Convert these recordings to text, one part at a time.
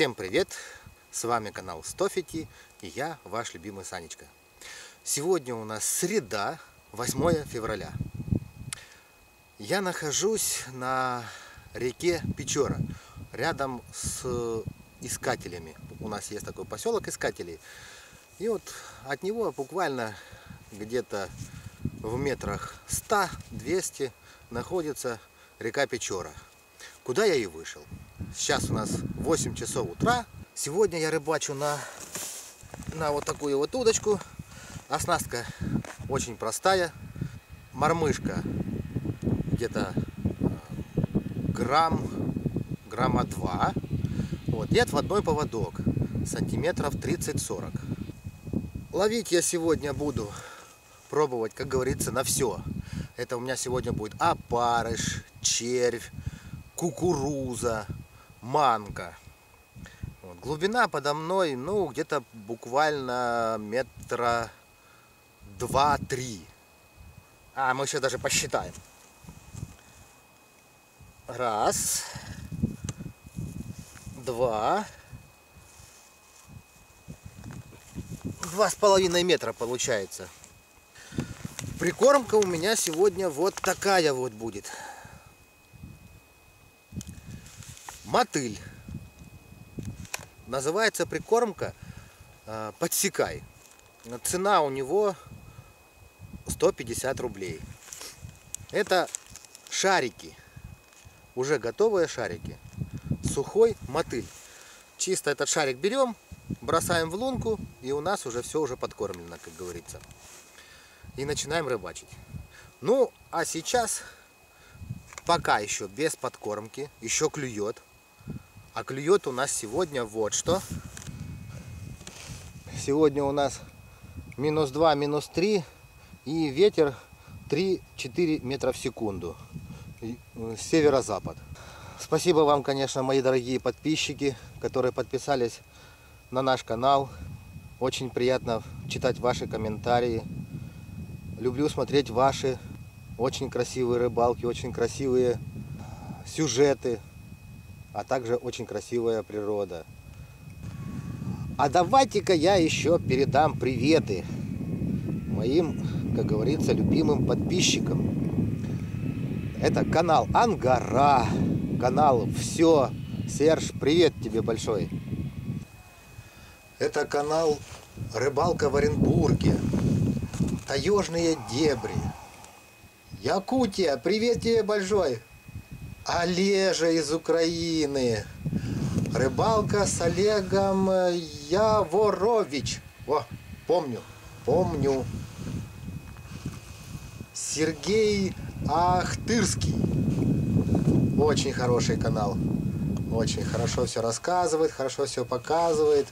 Всем привет! С вами канал Стофити и я, ваш любимый Санечка. Сегодня у нас среда, 8 февраля. Я нахожусь на реке Печора, рядом с искателями. У нас есть такой поселок искателей. И вот от него буквально где-то в метрах 100-200 находится река Печора. Куда я и вышел. Сейчас у нас 8 часов утра. Сегодня я рыбачу на, на вот такую вот удочку. Оснастка очень простая. Мормышка где-то э, грамм, грамма 2. Вот, и отводной поводок сантиметров 30-40. Ловить я сегодня буду пробовать, как говорится, на все. Это у меня сегодня будет опарыш, червь, кукуруза, манка. Вот. Глубина подо мной, ну, где-то буквально метра два-три. А, мы еще даже посчитаем. Раз, два, два с половиной метра получается. Прикормка у меня сегодня вот такая вот будет. Мотыль. Называется прикормка э, подсекай. Цена у него 150 рублей. Это шарики. Уже готовые шарики. Сухой мотыль. Чисто этот шарик берем, бросаем в лунку, и у нас уже все уже подкормлено, как говорится. И начинаем рыбачить. Ну, а сейчас, пока еще без подкормки, еще клюет. А клюет у нас сегодня вот что. Сегодня у нас минус 2, минус 3 и ветер 3-4 метра в секунду. Э, северо-запад. Спасибо вам, конечно, мои дорогие подписчики, которые подписались на наш канал. Очень приятно читать ваши комментарии. Люблю смотреть ваши очень красивые рыбалки, очень красивые сюжеты а также очень красивая природа. А давайте-ка я еще передам приветы моим, как говорится, любимым подписчикам. Это канал Ангара, канал Все. Серж, привет тебе большой. Это канал Рыбалка в Оренбурге. Таежные дебри. Якутия, привет тебе большой. Олежа из Украины. Рыбалка с Олегом Яворович. О, помню, помню. Сергей Ахтырский. Очень хороший канал. Очень хорошо все рассказывает, хорошо все показывает.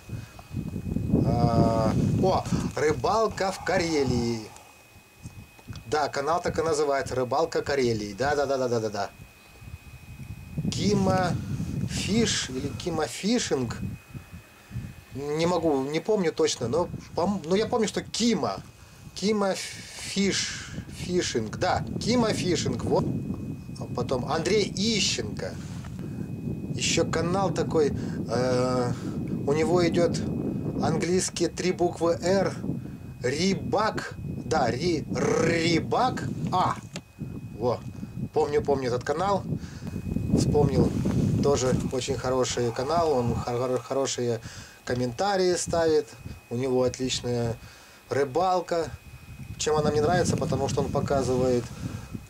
А, о, рыбалка в Карелии. Да, канал так и называется. Рыбалка Карелии. Да, да, да, да, да, да, да. Кима Фиш или Кима Фишинг. Не могу, не помню точно, но, но я помню, что Кима. Кима Фиш, Фишинг, да, Кима Фишинг, вот. А потом Андрей Ищенко. Еще канал такой, э, у него идет английские три буквы R. Рибак, да, ри, Рибак А. Во, помню, помню этот канал вспомнил тоже очень хороший канал, он хорошие комментарии ставит, у него отличная рыбалка. Чем она мне нравится, потому что он показывает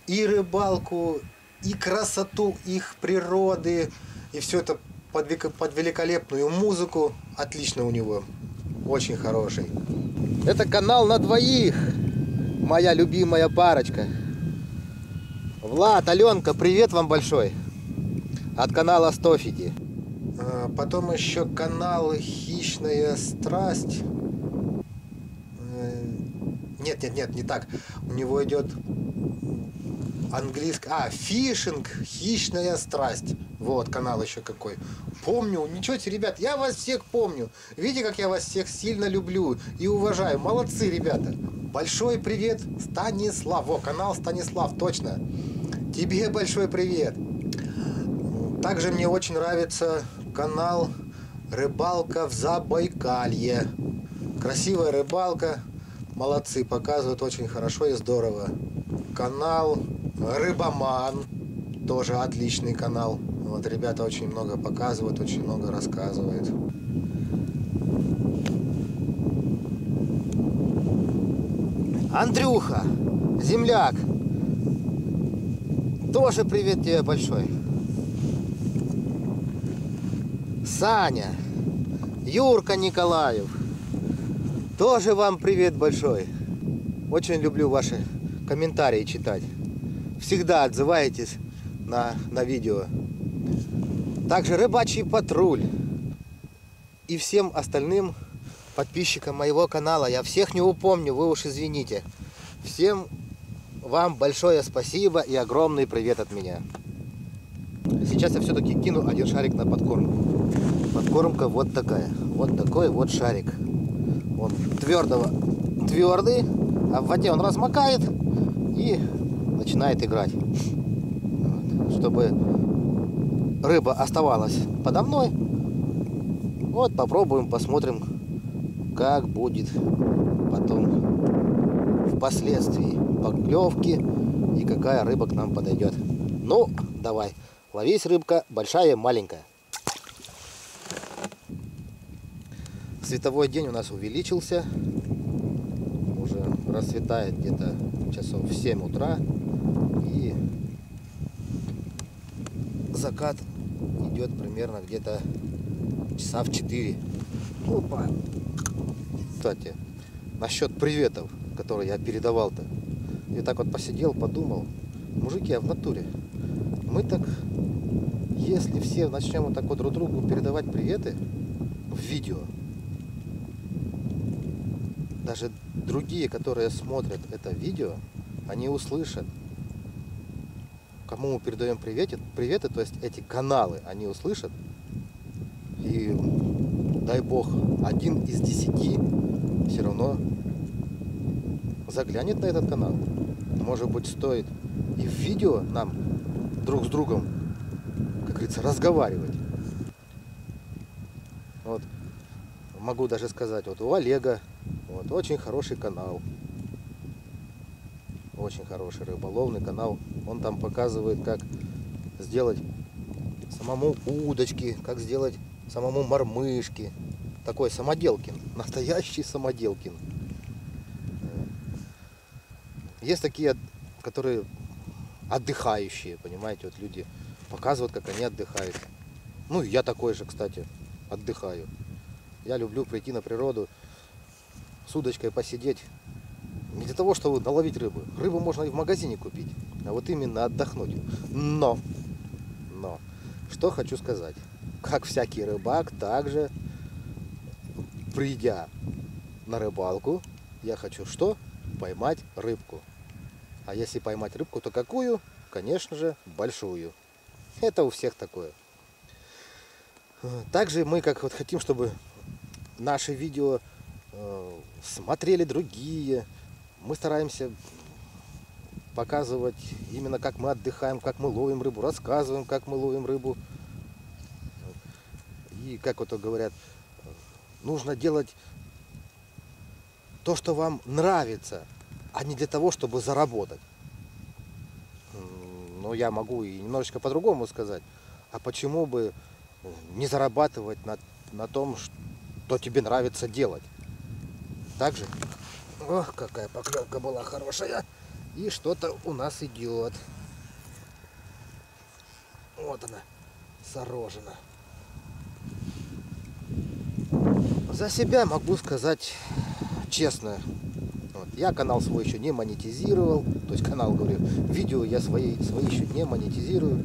и рыбалку, и красоту их природы, и все это под, под великолепную музыку. Отлично у него, очень хороший. Это канал на двоих, моя любимая парочка. Влад, Аленка, привет вам большой от канала Стофиди. А, потом еще канал Хищная страсть. Э, нет, нет, нет, не так. У него идет английский... А, фишинг, хищная страсть. Вот, канал еще какой. Помню, ничего себе, ребят, я вас всех помню. Видите, как я вас всех сильно люблю и уважаю. Молодцы, ребята. Большой привет, Станислав. О, канал Станислав, точно. Тебе большой привет. Также мне очень нравится канал Рыбалка в Забайкалье. Красивая рыбалка. Молодцы, показывают очень хорошо и здорово. Канал Рыбоман. Тоже отличный канал. Вот ребята очень много показывают, очень много рассказывают. Андрюха, земляк, тоже привет тебе большой. Саня, Юрка Николаев, тоже вам привет большой. Очень люблю ваши комментарии читать. Всегда отзываетесь на, на видео. Также рыбачий патруль. И всем остальным подписчикам моего канала. Я всех не упомню, вы уж извините. Всем вам большое спасибо и огромный привет от меня. Сейчас я все-таки кину один шарик на подкормку. Подкормка вот такая. Вот такой вот шарик. Он твердого твердый, а в воде он размокает и начинает играть. Чтобы рыба оставалась подо мной. Вот попробуем, посмотрим, как будет потом впоследствии поклевки и какая рыба к нам подойдет. Ну, давай, ловись рыбка, большая, маленькая. Световой день у нас увеличился. Уже расцветает где-то часов в 7 утра. И закат идет примерно где-то часа в 4. Опа. Кстати, насчет приветов, которые я передавал-то. Я так вот посидел, подумал. Мужики, а в натуре. Мы так, если все начнем вот так вот друг другу передавать приветы в видео, даже другие, которые смотрят это видео, они услышат, кому мы передаем приветы, приветы, то есть эти каналы, они услышат. И дай бог, один из десяти все равно заглянет на этот канал. Может быть, стоит и в видео нам друг с другом, как говорится, разговаривать. Вот могу даже сказать, вот у Олега вот, очень хороший канал. Очень хороший рыболовный канал. Он там показывает, как сделать самому удочки, как сделать самому мормышки. Такой самоделкин, настоящий самоделкин. Есть такие, которые отдыхающие, понимаете, вот люди показывают, как они отдыхают. Ну, я такой же, кстати, отдыхаю. Я люблю прийти на природу, с удочкой посидеть. Не для того, чтобы наловить рыбу. Рыбу можно и в магазине купить, а вот именно отдохнуть. Но, но, что хочу сказать. Как всякий рыбак, также, придя на рыбалку, я хочу что? Поймать рыбку. А если поймать рыбку, то какую? Конечно же, большую. Это у всех такое. Также мы как вот хотим, чтобы наши видео смотрели другие. Мы стараемся показывать именно как мы отдыхаем, как мы ловим рыбу, рассказываем, как мы ловим рыбу. И как вот говорят, нужно делать то, что вам нравится, а не для того, чтобы заработать. Но я могу и немножечко по-другому сказать. А почему бы не зарабатывать на, на том, что тебе нравится делать? Так же? Ох, какая поклевка была хорошая. И что-то у нас идет. Вот она, сорожена. За себя могу сказать честно, я канал свой еще не монетизировал. То есть канал, говорю, видео я свои, свои еще не монетизирую.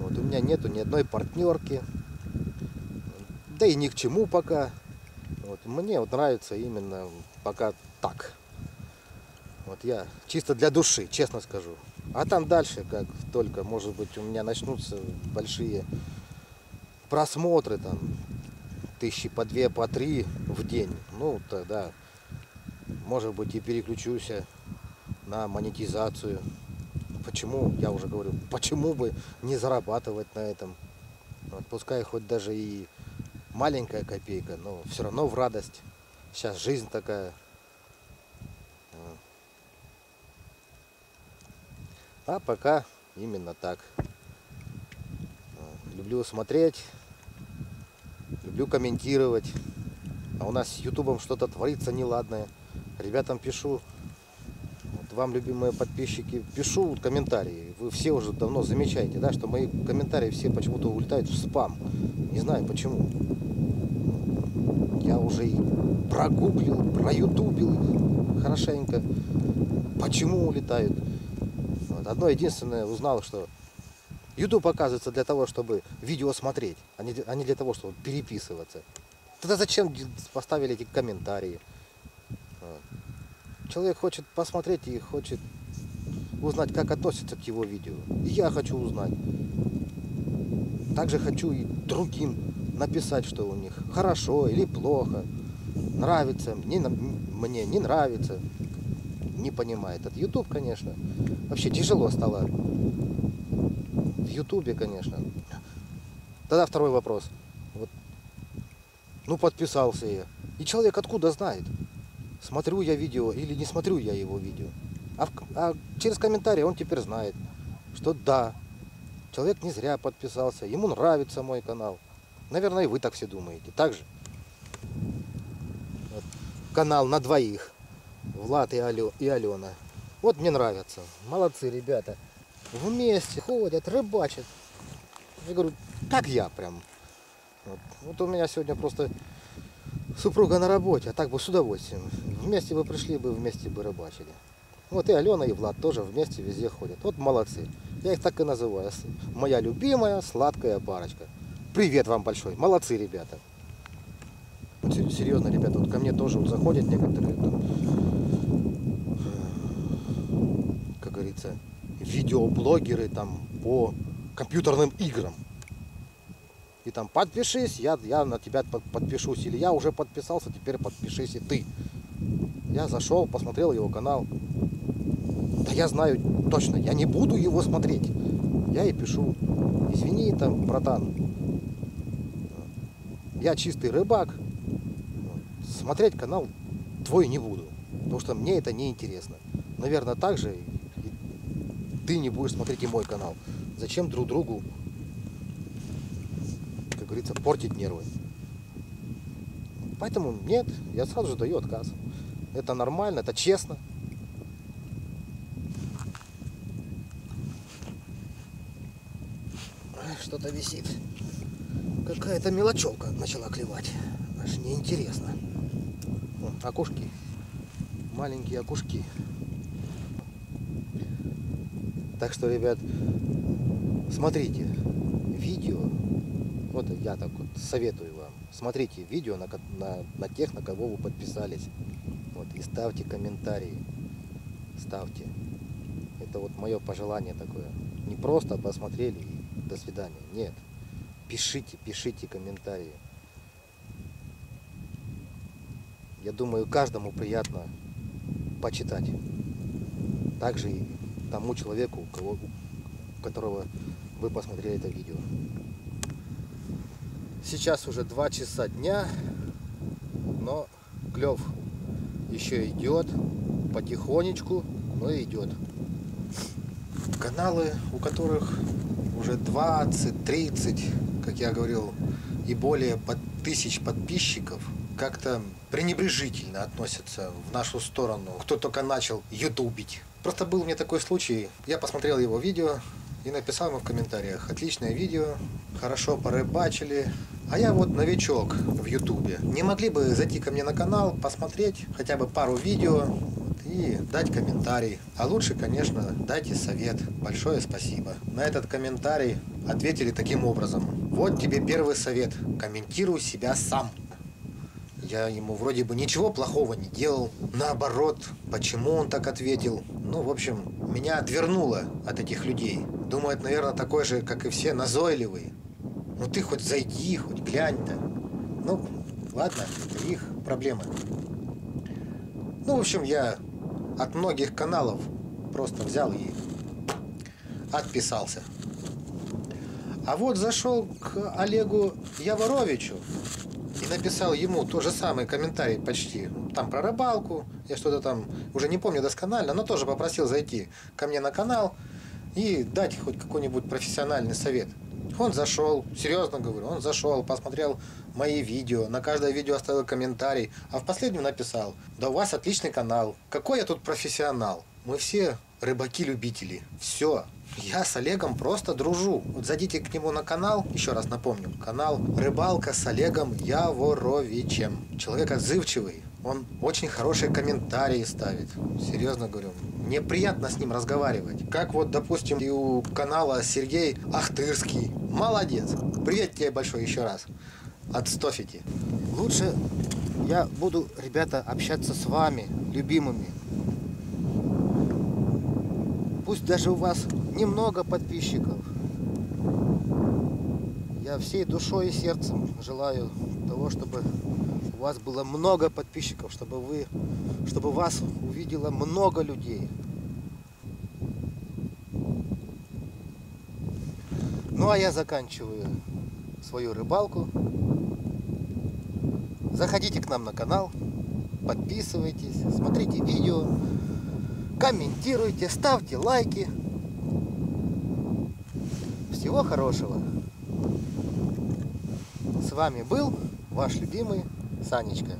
Вот у меня нету ни одной партнерки. Да и ни к чему пока. Вот, мне вот нравится именно пока так. Вот я чисто для души, честно скажу. А там дальше, как только, может быть, у меня начнутся большие просмотры, там, тысячи по две, по три в день, ну, тогда может быть и переключусь на монетизацию. Почему, я уже говорю, почему бы не зарабатывать на этом? Вот, пускай хоть даже и маленькая копейка, но все равно в радость. Сейчас жизнь такая. А пока именно так. Люблю смотреть, люблю комментировать. А у нас с Ютубом что-то творится неладное. Ребятам пишу, вот вам, любимые подписчики, пишу комментарии. Вы все уже давно замечаете, да, что мои комментарии все почему-то улетают в спам. Не знаю почему. Уже и прогуглил, проютубил хорошенько. Почему улетают? Вот. Одно единственное узнал, что YouTube оказывается для того, чтобы видео смотреть, а не, а не для того, чтобы переписываться. Тогда зачем поставили эти комментарии? Человек хочет посмотреть и хочет узнать, как относятся к его видео. И я хочу узнать. Также хочу и другим написать, что у них хорошо или плохо, нравится, мне, мне не нравится. Не понимает. Это YouTube, конечно. Вообще тяжело стало в Ютубе, конечно. Тогда второй вопрос. Вот. Ну, подписался я. И человек откуда знает? Смотрю я видео или не смотрю я его видео. А, в, а через комментарии он теперь знает, что да, человек не зря подписался, ему нравится мой канал. Наверное, и вы так все думаете. Так же? Вот. Канал на двоих. Влад и, Алё, и Алена. Вот мне нравятся. Молодцы ребята вместе ходят, рыбачат. Я говорю, как я прям. Вот. вот у меня сегодня просто супруга на работе, а так бы с удовольствием. Вместе бы пришли бы, вместе бы рыбачили. Вот и Алена, и Влад тоже вместе везде ходят. Вот молодцы. Я их так и называю. Моя любимая сладкая парочка. Привет вам большой. Молодцы, ребята. Серьезно, ребята, вот ко мне тоже вот заходят некоторые там, как говорится, видеоблогеры там по компьютерным играм. И там подпишись, я, я на тебя под, подпишусь. Или я уже подписался, теперь подпишись и ты. Я зашел, посмотрел его канал. Да я знаю точно, я не буду его смотреть. Я и пишу. Извини там, братан. Я чистый рыбак. Смотреть канал твой не буду. Потому что мне это не интересно. Наверное, так же ты не будешь смотреть и мой канал. Зачем друг другу, как говорится, портить нервы? Поэтому нет, я сразу же даю отказ. Это нормально, это честно. Что-то висит. Какая-то мелочевка начала клевать. Аж неинтересно. Окушки. Маленькие окушки. Так что, ребят, смотрите видео. Вот я так вот советую вам. Смотрите видео на, на, на тех, на кого вы подписались. Вот, и ставьте комментарии. Ставьте. Это вот мое пожелание такое. Не просто посмотрели и до свидания. Нет. Пишите, пишите комментарии. Я думаю, каждому приятно почитать. Также и тому человеку, у, кого, у которого вы посмотрели это видео. Сейчас уже 2 часа дня, но клев еще идет потихонечку, но идет. Каналы, у которых уже 20, 30, как я говорил, и более под тысяч подписчиков, как-то пренебрежительно относятся в нашу сторону. Кто только начал ютубить. Просто был мне такой случай, я посмотрел его видео и написал ему в комментариях, отличное видео, хорошо порыбачили, а я вот новичок в ютубе. Не могли бы зайти ко мне на канал, посмотреть хотя бы пару видео и дать комментарий. А лучше, конечно, дайте совет. Большое спасибо. На этот комментарий ответили таким образом. Вот тебе первый совет. Комментируй себя сам. Я ему вроде бы ничего плохого не делал. Наоборот, почему он так ответил? Ну, в общем, меня отвернуло от этих людей. Думают, наверное, такой же, как и все, назойливый. Ну ты хоть зайди, хоть глянь-то. Ну, ладно, это их проблемы. Ну, в общем, я от многих каналов просто взял и отписался. А вот зашел к Олегу Яворовичу и написал ему тот же самый комментарий почти. Там про рыбалку, я что-то там уже не помню досконально, но тоже попросил зайти ко мне на канал и дать хоть какой-нибудь профессиональный совет. Он зашел, серьезно говорю, он зашел, посмотрел мои видео, на каждое видео оставил комментарий, а в последнем написал, да у вас отличный канал, какой я тут профессионал. Мы все рыбаки-любители, все. Я с Олегом просто дружу. Вот зайдите к нему на канал, еще раз напомню, канал «Рыбалка с Олегом Яворовичем». Человек отзывчивый, он очень хорошие комментарии ставит. Серьезно говорю, мне приятно с ним разговаривать. Как вот, допустим, и у канала Сергей Ахтырский. Молодец. Привет тебе большой еще раз. От Стофити. Лучше я буду, ребята, общаться с вами, любимыми. Пусть даже у вас немного подписчиков. Я всей душой и сердцем желаю того, чтобы у вас было много подписчиков, чтобы вы, чтобы вас увидело много людей. Ну а я заканчиваю свою рыбалку. Заходите к нам на канал, подписывайтесь, смотрите видео, комментируйте, ставьте лайки. Всего хорошего. С вами был ваш любимый Санечка.